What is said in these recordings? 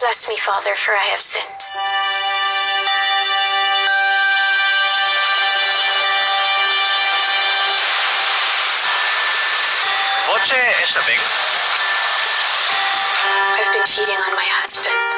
Bless me, Father, for I have sinned. Esabing, I've been cheating on my husband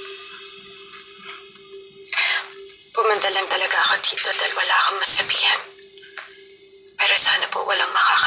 Pumunta talaga ako dito dahil wala akong masabihan. Pero sana po walang makakaalam.